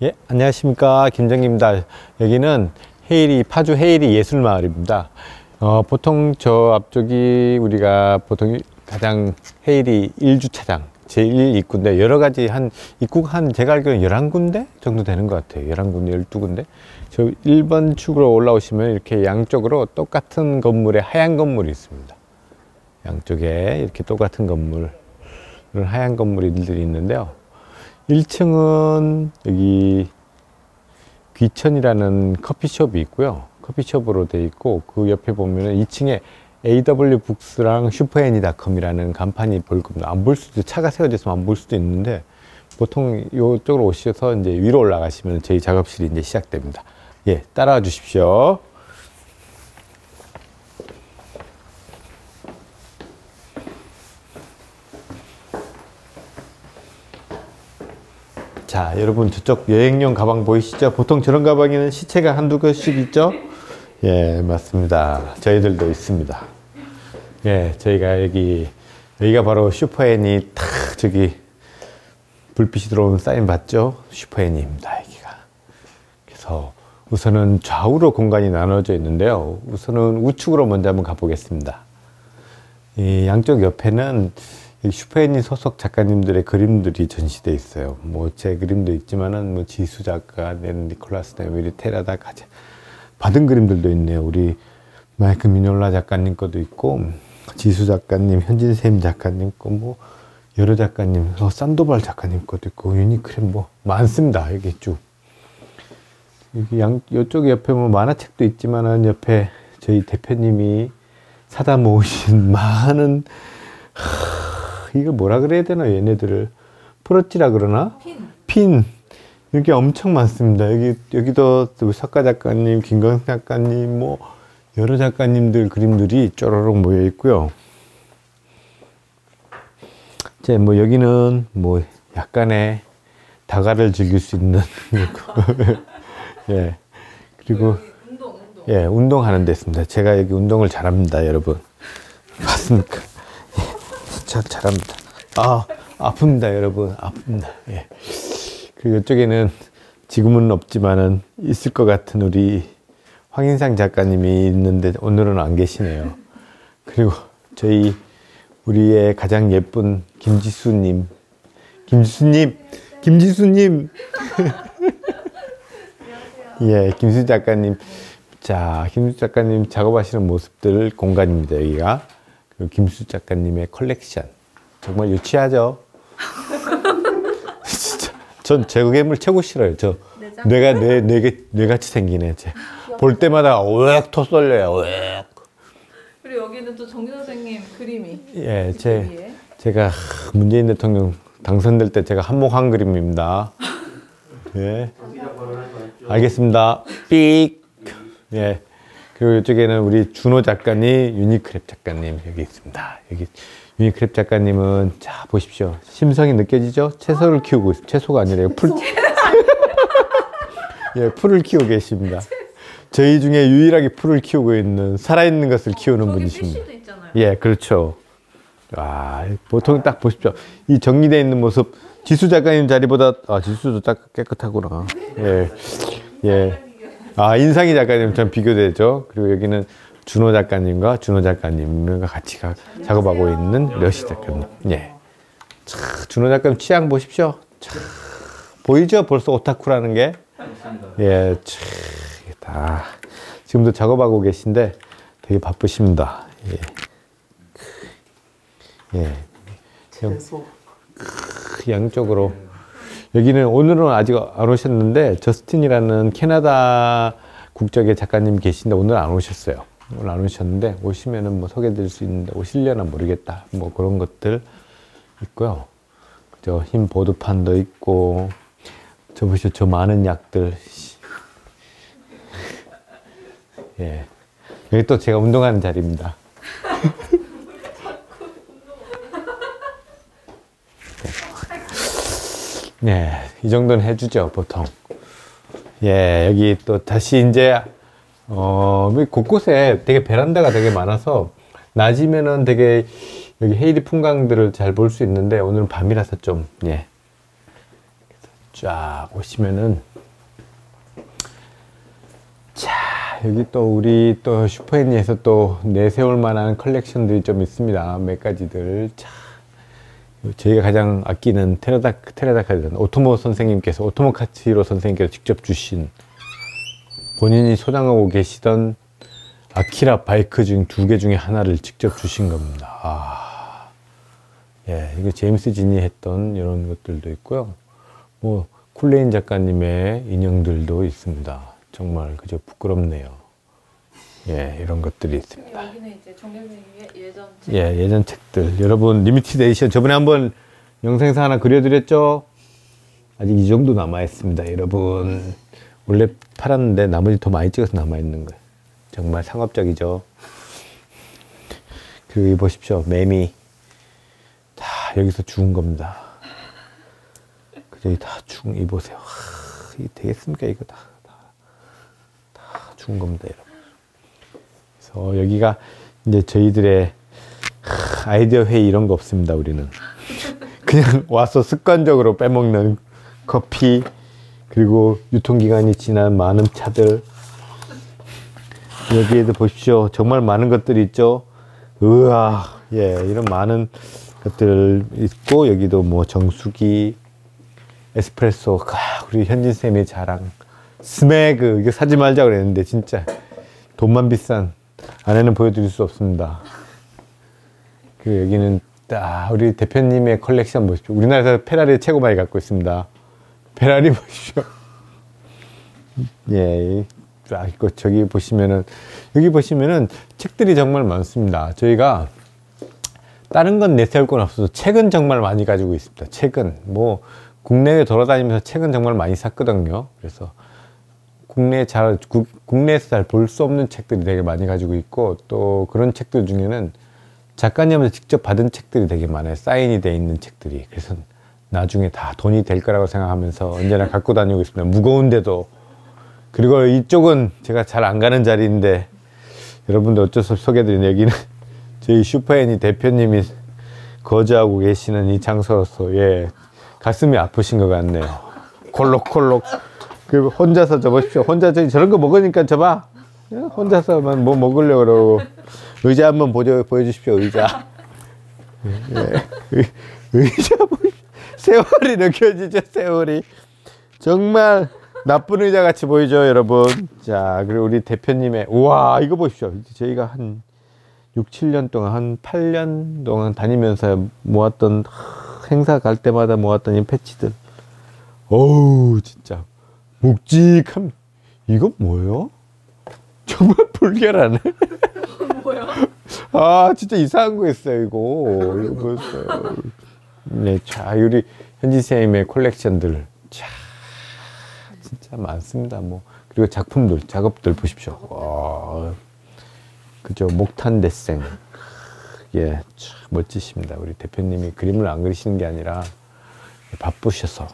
예, 안녕하십니까. 김정기입니다. 여기는 헤이리, 파주 헤이리 예술마을입니다. 어, 보통 저 앞쪽이 우리가 보통 가장 헤이리 1주차장, 제1 입구인데 여러 가지 한, 입구가 한 제가 알기로는 11군데 정도 되는 것 같아요. 11군데, 12군데. 저 1번 축으로 올라오시면 이렇게 양쪽으로 똑같은 건물에 하얀 건물이 있습니다. 양쪽에 이렇게 똑같은 건물, 하얀 건물들이 있는데요. 1층은 여기 귀천이라는 커피숍이 있고요. 커피숍으로 돼 있고 그 옆에 보면은 2층에 AW 북스랑 슈퍼애니닷컴이라는 간판이 볼 겁니다. 안 볼 수도 차가 세워져 있으면 안볼 수도 있는데 보통 이쪽으로 오셔서 이제 위로 올라가시면 저희 작업실이 이제 시작됩니다. 예, 따라와 주십시오. 자, 여러분 저쪽 여행용 가방 보이시죠? 보통 저런 가방에는 시체가 한두 개씩 있죠? 예, 맞습니다. 저희들도 있습니다. 예, 저희가 여기, 여기가 바로 슈퍼애니 탁 저기 불빛이 들어오는 사인 봤죠? 슈퍼애니입니다, 여기가. 그래서 우선은 좌우로 공간이 나눠져 있는데요. 우선은 우측으로 먼저 한번 가보겠습니다. 이 양쪽 옆에는 슈퍼애니 소속 작가님들의 그림들이 전시돼 있어요. 뭐 제 그림도 있지만은 뭐 지수 작가, 니콜라스 데미리 테라다 가자 받은 그림들도 있네요. 우리 마이크 미놀라 작가님 것도 있고 지수 작가님, 현진 쌤 작가님 거, 뭐 여러 작가님, 어, 산도발 작가님 것도 있고 유니크림 뭐 많습니다. 여기 쭉. 여기 양 이쪽 옆에 뭐 만화책도 있지만은 옆에 저희 대표님이 사다 모으신 많은 하, 이거 뭐라 그래야 되나 얘네들을 프로찌라 그러나 핀. 핀 이렇게 엄청 많습니다. 여기 여기도 석가 작가님, 김광 작가님, 뭐 여러 작가님들 그림들이 쪼로록 모여 있고요. 이제 뭐 여기는 뭐 약간의 다가를 즐길 수 있는 예 그리고 운동, 운동. 예 운동하는 데 있습니다. 제가 여기 운동을 잘합니다, 여러분. 맞습니까? 잘, 잘합니다. 아, 아픕니다, 여러분. 아픕니다. 예. 그리고 이쪽에는 지금은 없지만은 있을 것 같은 우리 황인상 작가님이 있는데 오늘은 안 계시네요. 그리고 저희 우리의 가장 예쁜 김지수님, 김지수님, 김지수님. 예, 김수 작가님. 자, 김수 작가님 작업하시는 모습들 공간입니다, 여기가. 김수 작가님의 컬렉션 정말 유치하죠. 진짜 전 제괴물 최고 싫어요. 저 뇌가 뇌 뇌같이 생기네. 제. 볼 때마다 오액 쏠려요. 오액. 그리고 여기는 또 정기 선생님 그림이. 예, 제 제가 문재인 대통령 당선될 때 제가 한몫 한 그림입니다. 예. 알겠습니다. 삑. 예. 그리고 이쪽에는 우리 준호 작가님, 유니크랩 작가님 여기 있습니다. 여기 유니크랩 작가님은 자 보십시오. 심성이 느껴지죠? 채소를 키우고 있습니다. 채소가 아니라 풀. 예, 풀을 키우고 계십니다. 저희 중에 유일하게 풀을 키우고 있는 살아있는 것을 키우는 분이십니다. 예, 그렇죠. 와, 보통 딱 보십시오. 이 정리되어 있는 모습, 지수 작가님 자리보다, 아, 지수도 딱 깨끗하구나. 예, 예. 아, 인상이 작가님 좀 비교되죠. 그리고 여기는 준호 작가님과 준호 작가님과 같이 가, 작업하고 있는 러시 작가님. 예. 차, 준호 작가님 취향 보십시오. 차, 보이죠? 벌써 오타쿠라는 게. 예, 차, 다. 지금도 작업하고 계신데 되게 바쁘십니다. 예. 예. 양, 양쪽으로. 여기는 오늘은 아직 안 오셨는데 저스틴이라는 캐나다 국적의 작가님 계신데 오늘 안 오셨어요. 오늘 안 오셨는데 오시면은 뭐 소개드릴 수 있는데 오실려나 모르겠다. 뭐 그런 것들 있고요. 저 흰 보드판도 있고 저 보시죠. 저 많은 약들. 예. 여기 또 제가 운동하는 자리입니다. 네, 이 정도는 해주죠, 보통. 예, 여기 또 다시 이제, 어, 곳곳에 되게 베란다가 되게 많아서, 낮이면은 되게 여기 헤이리 풍광들을 잘 볼 수 있는데, 오늘은 밤이라서 좀, 예. 쫙 보시면은 자 여기 또 우리 또 슈퍼애니에서 또 내세울 만한 컬렉션들이 좀 있습니다. 몇 가지들. 자 저희가 가장 아끼는 테라다 테라다 카드 오토모 선생님께서 오토모 카치로 선생님께서 직접 주신 본인이 소장하고 계시던 아키라 바이크 중 두 개 중에 하나를 직접 주신 겁니다. 아, 예, 이거 제임스 진이 했던 이런 것들도 있고요. 뭐 쿨레인 작가님의 인형들도 있습니다. 정말 그저 부끄럽네요. 예, 이런 것들이 있습니다. 여기는 이제 예전 책. 예, 예전 책들. 여러분, limited edition. 저번에 한번 영상에서 하나 그려드렸죠? 아직 이 정도 남아있습니다, 여러분. 원래 팔았는데 나머지 더 많이 찍어서 남아있는 거예요. 정말 상업적이죠. 그리고 이 보십시오. 매미. 다 여기서 죽은 겁니다. 그저 다 죽은, 이 보세요. 하, 이게 되겠습니까? 이거 다, 다, 다 죽은 겁니다, 여러분. 그래서 여기가 이제 저희들의 하, 아이디어 회의 이런 거 없습니다, 우리는. 그냥 와서 습관적으로 빼먹는 커피, 그리고 유통기간이 지난 많은 차들. 여기에도 보십시오. 정말 많은 것들이 있죠. 으아, 예, 이런 많은 것들 있고, 여기도 뭐 정수기, 에스프레소, 아, 우리 현진 쌤의 자랑. 스메그, 이거 사지 말자 그랬는데, 진짜. 돈만 비싼 안에는 보여드릴 수 없습니다. 그 여기는 딱 우리 대표님의 컬렉션 보십시오. 우리나라에서 페라리 최고 많이 갖고 있습니다. 페라리 보십시오. 예, 쫙 있고 저기 보시면은 여기 보시면은 책들이 정말 많습니다. 저희가 다른 건 내세울 건 없어도 책은 정말 많이 가지고 있습니다. 책은 뭐 국내에 돌아다니면서 책은 정말 많이 샀거든요. 그래서 국내 잘 국, 국내에서 잘 볼 수 없는 책들이 되게 많이 가지고 있고 또 그런 책들 중에는 작가님한테 직접 받은 책들이 되게 많아요. 사인이 돼 있는 책들이. 그래서 나중에 다 돈이 될 거라고 생각하면서 언제나 갖고 다니고 있습니다. 무거운데도. 그리고 이쪽은 제가 잘 안 가는 자리인데 여러분들 어쩔 수 없이 소개드린 여기는 저희 슈퍼애니 대표님이 거주하고 계시는 이 장소로서 예 가슴이 아프신 것 같네요. 콜록콜록. 그 혼자서 저 보십시오. 혼자 저 저런 거 먹으니까 저봐. 예, 혼자서만 뭐 먹으려고 그러고 의자 한번 보여 보여주십시오. 의자. 예. 의, 의자. 세월이 느껴지죠. 세월이 정말 나쁜 의자 같이 보이죠, 여러분. 자, 그리고 우리 대표님의 우와 이거 보십시오. 저희가 한 6, 7년 동안 한 8년 동안 다니면서 모았던 행사 갈 때마다 모았던 이 패치들. 어우 진짜 묵직함. 이건 뭐예요? 정말 불결하네. 뭐야? 아 진짜 이상한 거 있어요 이거. 이거 보세요. 네, 자 우리 현지 쌤의 콜렉션들. 자 진짜 많습니다. 뭐 그리고 작품들, 작업들 보십시오. 와, 그죠 목탄 대생. 예, 참 멋지십니다. 우리 대표님이 그림을 안 그리시는 게 아니라 바쁘셔서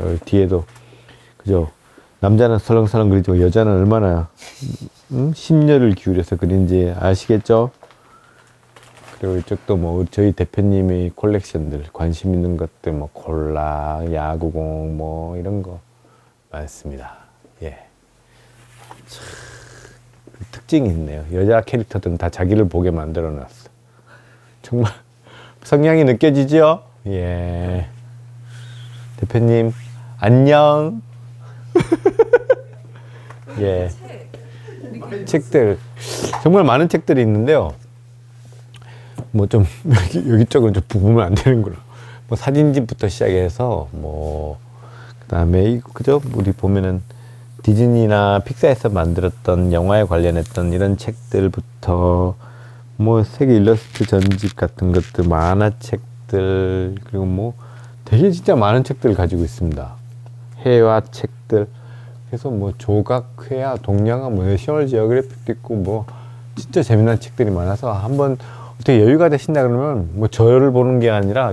여기 뒤에도 그죠 남자는 설렁설렁 그리지만 여자는 얼마나 음? 심려를 기울여서 그린지 아시겠죠? 그리고 이쪽도 뭐 저희 대표님의 콜렉션들 관심 있는 것들 뭐 콜라, 야구공 뭐 이런 거 많습니다. 예. 참, 그 특징이 있네요. 여자 캐릭터들은 다 자기를 보게 만들어 놨어. 정말 성향이 느껴지죠? 예. 대표님 안녕. 예. 책. 책들 정말 많은 책들이 있는데요. 뭐 좀 여기, 여기 쪽은 좀 부으면 안 되는 걸로. 뭐 사진집부터 시작해서 뭐 그다음에 이 그죠? 우리 보면은 디즈니나 픽사에서 만들었던 영화에 관련했던 이런 책들부터 뭐 세계 일러스트 전집 같은 것들 만화책들 그리고 뭐 되게 진짜 많은 책들을 가지고 있습니다. 회화 책 들 그래서 뭐 조각 회화 동양화 뭐 내셔널 지오그래픽도 있고 뭐 진짜 재미난 책들이 많아서 한번 어떻게 여유가 되신다 그러면 뭐 저를 보는 게 아니라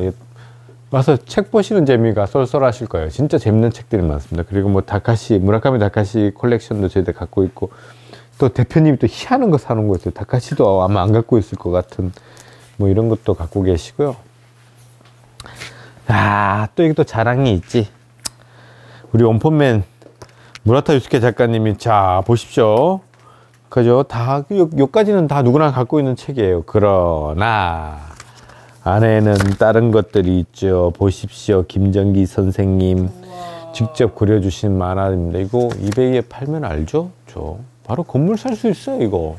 와서 책 보시는 재미가 쏠쏠하실 거예요. 진짜 재밌는 책들이 많습니다. 그리고 뭐 다카시 무라카미 다카시 콜렉션도 저희들 갖고 있고 또 대표님이 또 희한한 거 사는 거 있어요. 다카시도 아마 안 갖고 있을 것 같은 뭐 이런 것도 갖고 계시고요. 아, 또 이게 또 자랑이 있지. 우리 원펀맨 무라타 유스케 작가님이 자 보십시오. 그죠? 다 요, 요까지는 다 누구나 갖고 있는 책이에요. 그러나 안에는 다른 것들이 있죠. 보십시오. 김정기 선생님 직접 그려주신 만화입니다. 이거 이베이에 팔면 알죠? 저 바로 건물 살 수 있어요. 이거.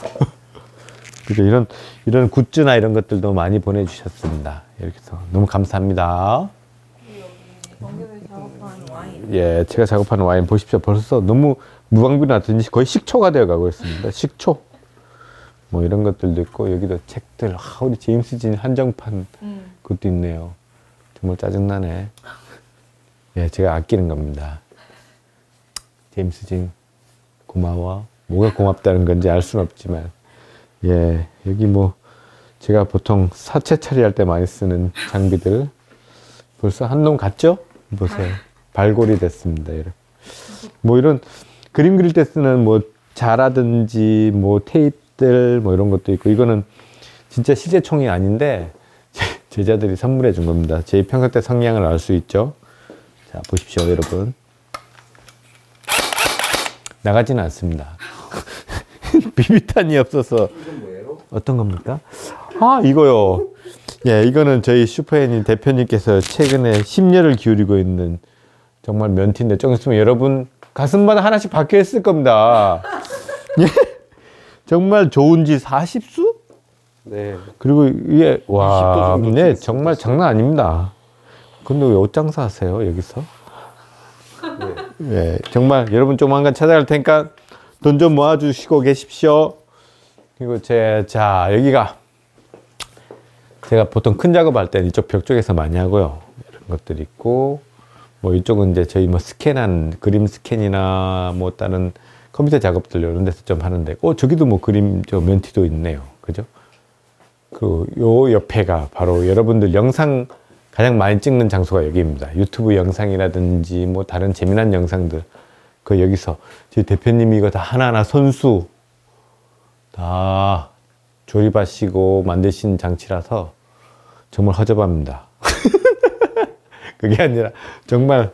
그죠? 이런 이런 굿즈나 이런 것들도 많이 보내주셨습니다. 이렇게 해서 너무 감사합니다. 예, 제가 작업하는 와인 보십시오. 벌써 너무 무방비 났든지 거의 식초가 되어 가고 있습니다. 식초. 뭐 이런 것들도 있고 여기도 책들. 아, 우리 제임스 진 한정판 음. 그것도 있네요. 정말 짜증나네. 예, 제가 아끼는 겁니다. 제임스 진 고마워. 뭐가 고맙다는 건지 알 수는 없지만 예, 여기 뭐 제가 보통 사채 처리할 때 많이 쓰는 장비들 벌써 한 놈 갔죠? 보세요. 발골이 됐습니다. 뭐 이런 그림 그릴 때 쓰는 뭐 자라든지 뭐 테이프들 뭐 이런 것도 있고 이거는 진짜 시제총이 아닌데 제- 제자들이 선물해 준 겁니다. 제 평소 때 성향을 알 수 있죠. 자 보십시오, 여러분. 나가지는 않습니다. 비비탄이 없어서? 어떤 겁니까? 아 이거요. 예, 이거는 저희 슈퍼애니 대표님께서 최근에 심려를 기울이고 있는 정말 면티인데 조금 있으면 여러분 가슴마다 하나씩 박혀 있을 겁니다. 예, 정말 좋은지 40수? 네. 그리고 이게 와, 20도 정도 네 정말 장난 아닙니다. 근데 왜 옷 장사 하세요 여기서? 네. 예, 정말 여러분 조만간 찾아갈 테니까 돈 좀 모아주시고 계십시오. 그리고 제, 자, 여기가 제가 보통 큰 작업할 때는 이쪽 벽 쪽에서 많이 하고요. 이런 것들이 있고, 뭐 이쪽은 이제 저희 뭐 스캔한 그림 스캔이나 뭐 다른 컴퓨터 작업들 이런 데서 좀 하는데, 어, 저기도 뭐 그림 저 면티도 있네요. 그죠? 그리고 요 옆에가 바로 여러분들 영상 가장 많이 찍는 장소가 여기입니다. 유튜브 영상이라든지 뭐 다른 재미난 영상들 그 여기서 저희 대표님이 이거 다 하나하나 손수 다 조립하시고 만드신 장치라서 정말 허접합니다. 그게 아니라 정말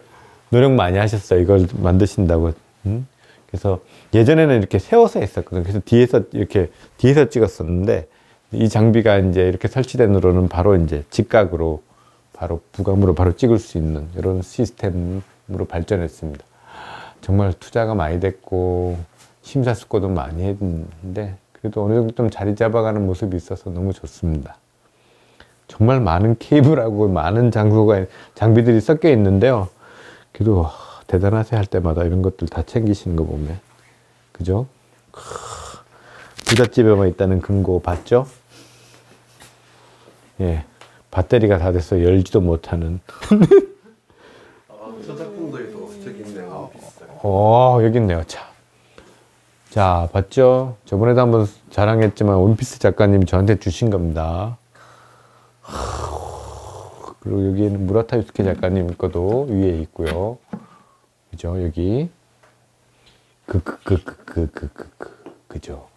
노력 많이 하셨어요. 이걸 만드신다고. 음? 그래서 예전에는 이렇게 세워서 했었거든요. 그래서 뒤에서 이렇게 뒤에서 찍었었는데 이 장비가 이제 이렇게 설치된 후로는 바로 이제 직각으로 바로 부감으로 바로 찍을 수 있는 이런 시스템으로 발전했습니다. 정말 투자가 많이 됐고 심사숙고도 많이 했는데 그래도 어느 정도 좀 자리 잡아가는 모습이 있어서 너무 좋습니다. 정말 많은 케이블하고 많은 장소가 장비들이 섞여 있는데요. 그래도 와, 대단하세 할 때마다 이런 것들 다 챙기시는 거 보면 그죠? 크, 부잣집에만 있다는 금고 봤죠? 예, 배터리가 다 돼서 열지도 못하는. 아, 저 작품도에도 저기 있네요. 비슷하게. 어, 여기 있네요. 자, 자, 봤죠? 저번에도 한번 자랑했지만 원피스 작가님 저한테 주신 겁니다. 그리고 여기에는 무라타 유스케 작가님 것도 위에 있고요. 그죠? 여기 그 그 그 그 그 그그 그죠?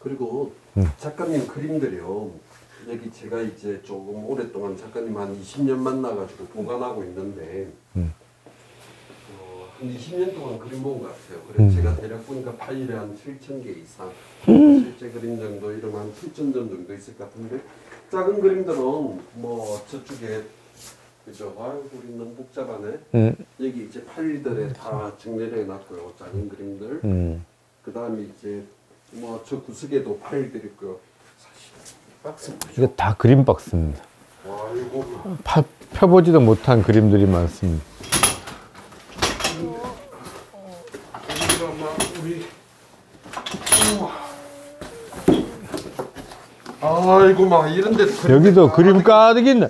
그리고 음. 작가님 그림들이요. 여기 제가 이제 조금 오랫동안 작가님 한 20년 만나가지고 보관하고 있는데 음. 어, 한 20년 동안 그림 본것 같아요. 그래서 음. 제가 대략 보니까 파일에 한 7천 개 이상 실제 그림 정도 이러면 한 7천 점 정도 있을 것 같은데 작은 그림들은 뭐 저쪽에 그죠? 아유 우리 너무 복잡하네. 음, 여기 이제 파일들에 다 정리를 해놨고요. 작은 그림들. 음. 그 다음에 이제 뭐 저 구석에도 파일들 있고요. 사실 박스 이거 다 그림 박스입니다. 와 펴보지도 못한 그림들이 많습니다. 우리가 막 우리 우와. 아이고 막 이런 데 여기도 그림 가득 있네.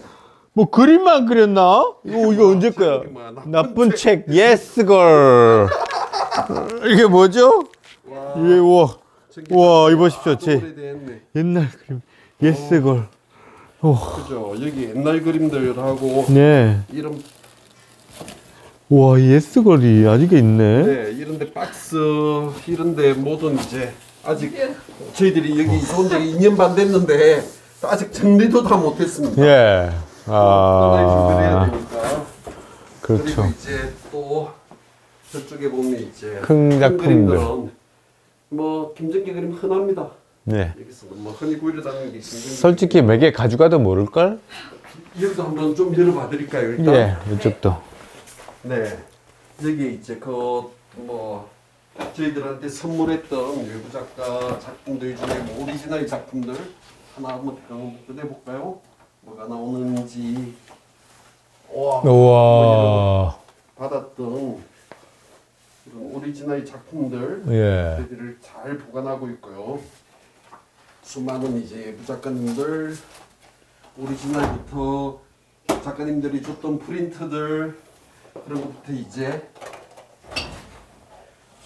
뭐 그림만 그렸나? 이거 이거 언제 거야? 저기 뭐야, 나쁜 나쁜 책, Yes Girl. 이게 뭐죠? 이게 와, 와, 이거 보십시오. 제. 옛날 그림, Yes Girl. 그죠? 여기 옛날 그림들하고 네, 이런 와, Yes Girl이 아직 있네. 네 이런데 박스 이런데 모든 이제 아직 저희들이 여기 온 지가 2년 반 됐는데 아직 정리도 다 못했습니다. 예. 아, 되니까. 그렇죠. 그리고 이제 또 저쪽에 보면 이제 큰 작품들. 뭐 김정기 그림 흔합니다. 네. 여기서 뭐 흔히 굴러다니는 게 솔직히 몇개 가져가도 모를걸? 여기도 한번 좀 열어봐 드릴까요 일단? 예, 이쪽도. 네. 여기 이제 그 뭐 저희들한테 선물했던 외부 작가 작품들 중에 뭐 오리지널 작품들 하나 한번 꺼내 볼까요? 뭐가 나오는지. 와. 우와. 받았던 이런 오리지널 작품들 예. 저희들을 잘 보관하고 있고요. 수많은 이제 외부 작가님들 오리지널부터 작가님들이 줬던 프린트들 그런 것부터 이제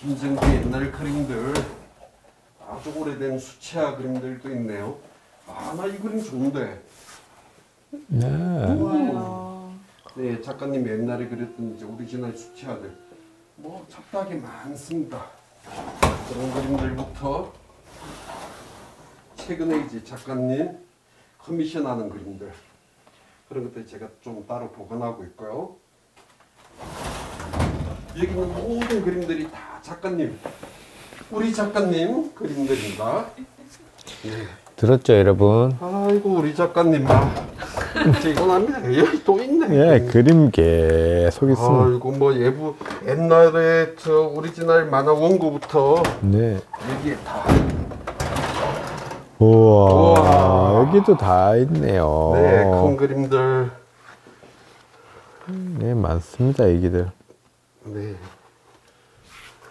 김정기 옛날 그림들 아주 오래된 수채화 그림들도 있네요. 아 나 이 그림 좋은데. 네. 네, 작가님 옛날에 그렸던 이제 오리지널 수채화들 뭐 잡다하게 많습니다. 그런 그림들부터 최근에 이제 작가님 커미션하는 그림들 그런 것들 제가 좀 따로 보관하고 있고요. 여기 있는 모든 그림들이 다 작가님 우리 작가님 그림들입니다. 네. 들었죠, 여러분? 아이고 우리 작가님 막 피곤합니다. 여기 또 있네. 예, 그림계 속있습니다 아이고 뭐 예부 옛날에 저 오리지널 만화 원고부터 네. 여기에 다 우와, 우와. 여기도 다 있네요. 네, 큰 그림들 네, 많습니다, 여기들. 네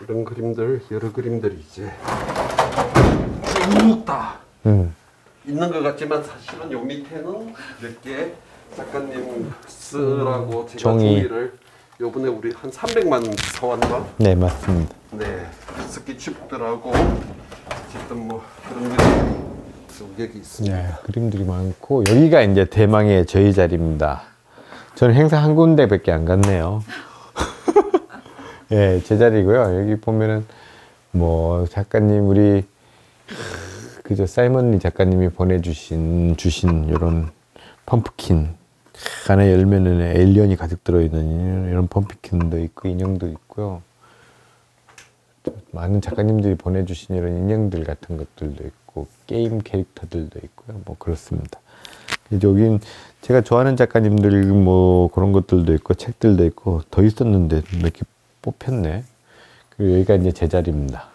이런 그림들 여러 그림들이 이제 쭉다 음. 있는 것 같지만 사실은 요 밑에는 몇 개 작가님 쓰라고 제가 종이. 종이 를 요번에 우리 한 300만 사왔나? 네, 맞습니다. 네 스케치북들하고 어쨌든 뭐 그런 여기 있습니다. 네, 그림들이 많고, 여기가 이제 대망의 저희 자리입니다. 저는 행사 한 군데밖에 안 갔네요. 예, 제 자리고요. 여기 보면은, 뭐, 작가님, 우리, 그저 사이먼 리 작가님이 보내주신, 주신 이런 pumpkin. 안에 열면은 alien이 가득 들어있는 이런 pumpkin도 있고, 인형도 있고요. 많은 작가님들이 보내주신 이런 인형들 같은 것들도 있고 게임 캐릭터들도 있고요. 뭐 그렇습니다. 여긴 제가 좋아하는 작가님들 뭐 그런 것들도 있고 책들도 있고 더 있었는데 몇개 뽑혔네. 그리고 여기가 이제 제 자리입니다.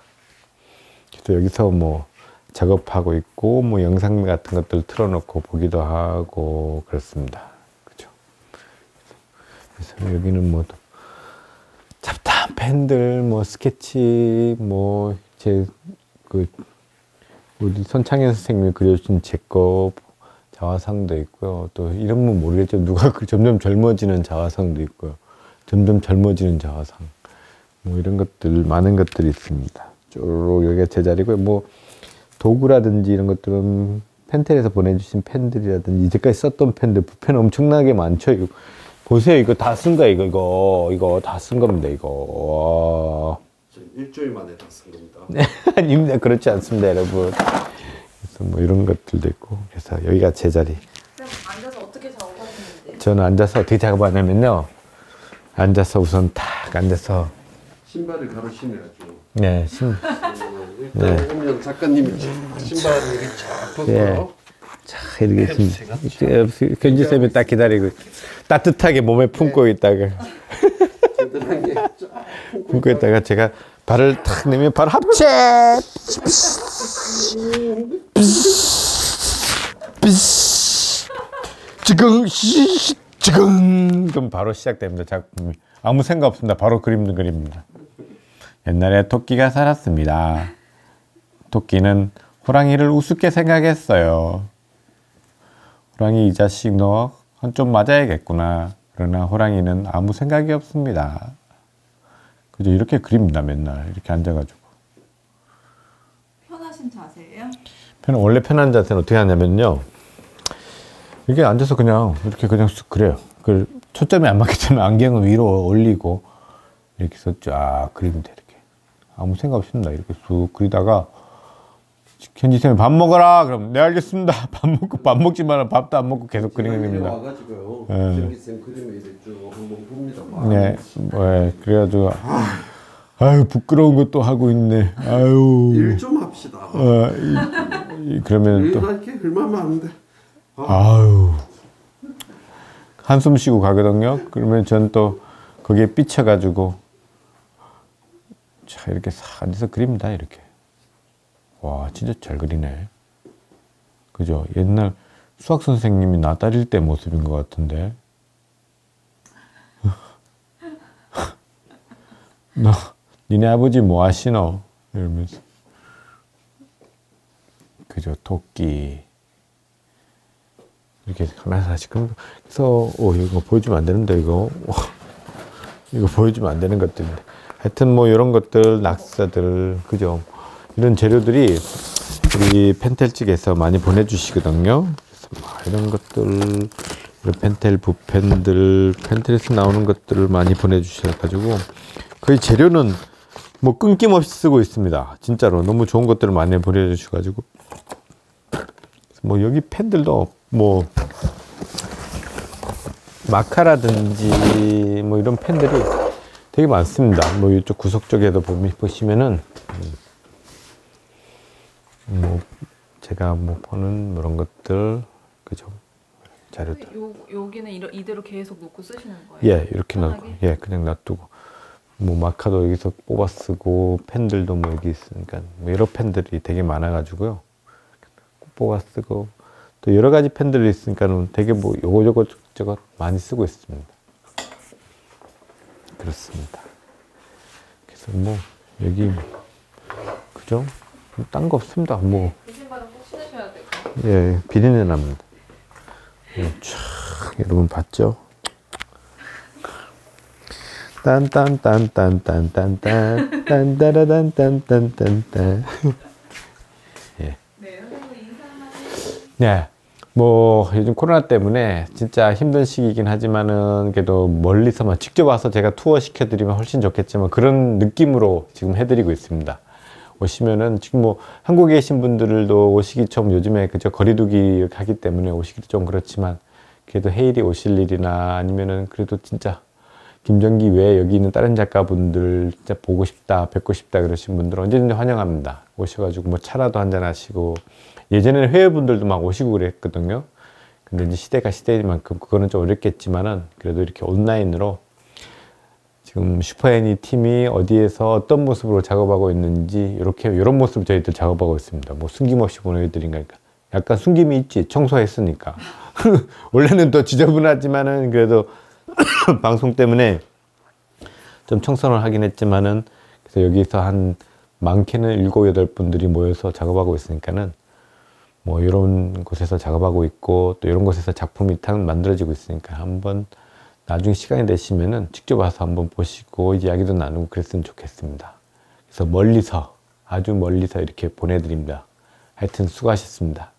그래서 여기서 뭐 작업하고 있고 뭐 영상 같은 것들 틀어놓고 보기도 하고 그렇습니다. 그죠? 그래서 여기는 뭐또 잡다한 펜들, 뭐 스케치, 뭐제그 우리 손창현 선생님이 그려준 제 거 자화상도 있고요. 또 이름은 모르겠죠. 누가 그 점점 젊어지는 자화상도 있고요. 점점 젊어지는 자화상. 뭐 이런 것들 많은 것들이 있습니다. 쭉 여기가 제 자리고요. 뭐 도구라든지 이런 것들은 펜텔에서 보내주신 펜들이라든지 이제까지 썼던 펜들 부펜 엄청나게 많죠. 이거 보세요. 이거 다 쓴 거야. 이거 이거 이거 다 쓴 겁니다. 이거. 저 일주일 만에 다 쓴 겁니다. 와. 아닙니다. 그렇지 않습니다, 여러분. 그래서 뭐 이런 것들도 있고. 그래서 여기가 제 자리. 그럼 앉아서 어떻게 작업하시는데? 저는 앉아서 어떻게 작업하냐면요. 앉아서 우선 탁 앉아서 신발을 가로 신어야죠. 네, 신, 어, 일단 오면 작가님이 신발을 이렇게 쫙 벗고 예. 자, 이렇게 좀, 견지 쌤이 딱 기다리고 따뜻하게 몸에 품고 있다가 든든한 게 쫙. 품고 있다가 제가 발을 탁 내면 바로 합체. 지금 시 지금 그럼 바로 시작됩니다 작품이 아무 생각 없습니다 바로 그림 그립니다 옛날에 토끼가 살았습니다. 토끼는 호랑이를 우습게 생각했어요. 호랑이 이 자식 너좀 맞아야겠구나. 그러나 호랑이는 아무 생각이 없습니다. 그죠 이렇게 그립니다 맨날. 이렇게 앉아가지고. 편하신 자세예요? 편 원래 편한 자세는 어떻게 하냐면요. 이렇게 앉아서 그냥 이렇게 그냥 쓱 그래요. 그 초점이 안 맞기 때문에 안경을 위로 올리고 이렇게 해서 쫙 그리면 돼 이렇게 아무 생각 없습니다. 이렇게 쑥 그리다가 현지 쌤이 밥 먹어라. 그럼 네 알겠습니다. 밥 먹고 밥 먹지 마라. 밥도 안 먹고 계속 그리는 겁니다. 와가지고요. 예. 전기쌤 그림을 이렇게 쭉 한번 봅니다. 막. 네, 뭐, 예, 그래가지고 아유 부끄러운 것도 하고 있네. 아유. 일 좀 합시다. 어, 이, 이, 그러면 또안 돼. 아유 한숨 쉬고 가거든요. 그러면 전 또 거기에 삐쳐가지고 자 이렇게 싹 앉아서 그립니다. 이렇게 와 진짜 잘 그리네. 그죠? 옛날 수학 선생님이 나 따릴 때 모습인 것 같은데. 너 니네 아버지 뭐 하시노? 이러면서 그죠 토끼 이렇게 하나씩 그럼- 그래서 오 이거 보여주면 안 되는데 이거 와, 이거 보여주면 안 되는 것들인데 하여튼 뭐 이런 것들 낙서들 그죠? 이런 재료들이 우리 펜텔 측에서 많이 보내주시거든요. 이런 것들 이런 펜텔 붓펜들 펜텔에서 나오는 것들을 많이 보내주셔가지고 거의 재료는 뭐 끊김없이 쓰고 있습니다. 진짜로 너무 좋은 것들을 많이 보내주셔가지고. 뭐 여기 펜들도 뭐 마카라든지 뭐 이런 펜들이 되게 많습니다. 뭐 이쪽 구석 쪽에도 보시면은 음, 뭐 제가 뭐 보는 이런 것들 그죠 자료들 요 여기는 이러, 이대로 계속 놓고 쓰시는 거예요? 예 이렇게 놔두고 편하게? 예 그냥 놔두고 뭐 마카도 여기서 뽑아 쓰고 펜들도 뭐 여기 있으니까 뭐 여러 펜들이 되게 많아가지고요 뽑아 쓰고 또 여러 가지 펜들이 있으니까는 되게 뭐 요거 저거 저거 많이 쓰고 있습니다 그렇습니다 그래서 뭐 여기 그죠 딴 거 없습니다 뭐. 예, 비린내 납니다. 예, 촥, 여러분 봤죠? 딴딴딴딴딴딴딴 딴따라딴딴딴딴딴 예. 네, 네. 뭐 요즘 코로나 때문에 진짜 힘든 시기이긴 하지만은 그래도 멀리서만 직접 와서 제가 투어 시켜드리면 훨씬 좋겠지만 그런 느낌으로 지금 해드리고 있습니다. 오시면은 지금 뭐 한국에 계신 분들도 오시기 좀 요즘에 그저 거리두기 하기 때문에 오시기도 좀 그렇지만 그래도 헤일이 오실 일이나 아니면은 그래도 진짜 김정기 외에 여기 있는 다른 작가분들 진짜 보고 싶다, 뵙고 싶다 그러신 분들 언제든지 환영합니다. 오셔가지고 뭐 차라도 한잔 하시고 예전에는 회원분들도 막 오시고 그랬거든요. 근데 이제 시대가 시대인 만큼 그거는 좀 어렵겠지만은 그래도 이렇게 온라인으로 지금 슈퍼애니 팀이 어디에서 어떤 모습으로 작업하고 있는지 이렇게 이런 모습 저희들 작업하고 있습니다. 뭐 숨김없이 보내드린 거니까 약간 숨김이 있지 청소했으니까 원래는 더 지저분하지만은 그래도 방송 때문에 좀 청소를 하긴 했지만은 그래서 여기서 한 많게는 일곱 여덟 분들이 모여서 작업하고 있으니까는 뭐 이런 곳에서 작업하고 있고 또 이런 곳에서 작품이 딱 만들어지고 있으니까 한번 나중에 시간이 되시면은 직접 와서 한번 보시고 이야기도 나누고 그랬으면 좋겠습니다. 그래서 멀리서 아주 멀리서 이렇게 보내드립니다. 하여튼 수고하셨습니다.